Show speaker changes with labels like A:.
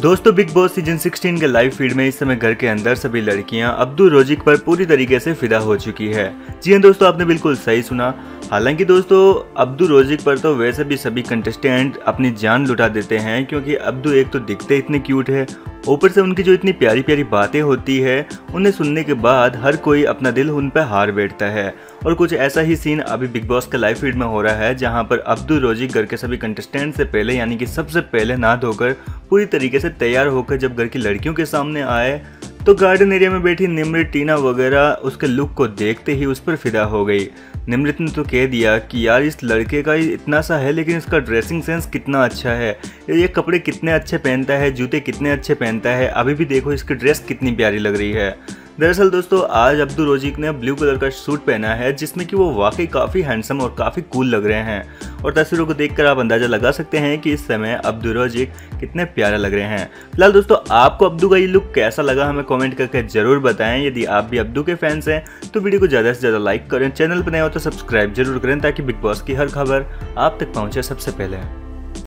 A: दोस्तों big boss season 16 के live feed में इस समय घर के अंदर सभी लड़कियाँ अब्दुल रोजिक पर पूरी तरीके से फिदा हो चुकी है। जी हाँ दोस्तों, आपने बिल्कुल सही सुना। हालाँकि दोस्तों, अब्दुल रोजिक पर तो वैसे भी सभी कंटेस्टेंट अपनी जान लुटा देते हैं, क्योंकि अब्दुल एक तो दिखते इतने क्यूट है ऊपर से उनकी जो इतनी प्यारी प्यारी बातें होती है, उन्हें सुनने के बाद हर कोई अपना दिल उन पर हार बैठता है। और कुछ ऐसा ही सीन अभी बिग बॉस के लाइव फ़ीड में हो रहा है, जहाँ पर अब्दुल रोजी घर के सभी कंटेस्टेंट से पहले, यानी कि सबसे पहले नहा धोकर पूरी तरीके से तैयार होकर जब घर की लड़कियों के सामने आए तो गार्डन एरिया में बैठी निमृत टीना वगैरह उसके लुक को देखते ही उस पर फिदा हो गई। निमृत ने तो कह दिया कि यार इस लड़के का इतना सा है, लेकिन इसका ड्रेसिंग सेंस कितना अच्छा है। ये कपड़े कितने अच्छे पहनता है, जूते कितने अच्छे पहनता है, अभी भी देखो इसकी ड्रेस कितनी प्यारी लग रही है। दरअसल दोस्तों, आज अब्दुल रोजिक ने ब्लू कलर का सूट पहना है, जिसमें कि वो वाकई काफ़ी हैंडसम और काफ़ी कूल लग रहे हैं। और तस्वीरों को देखकर आप अंदाज़ा लगा सकते हैं कि इस समय अब्दुल रोजिक कितने प्यारे लग रहे हैं। फ़िलहाल दोस्तों, आपको अब्दू का ये लुक कैसा लगा हमें कॉमेंट करके ज़रूर बताएँ। यदि आप भी अब्दू के फैंस हैं तो वीडियो को ज़्यादा से ज़्यादा लाइक करें। चैनल पर नए हो तो सब्सक्राइब ज़रूर करें ताकि बिग बॉस की हर खबर आप तक पहुँचे सबसे पहले।